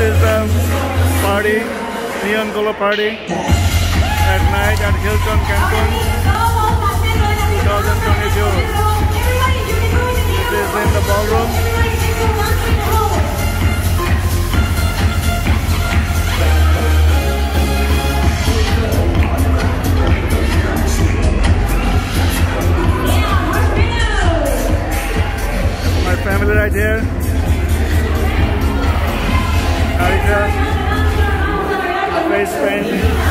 is the party, neon color party at night at Hilton Cancun 2022. This is in the ballroom. My family right here. Harika, face paint.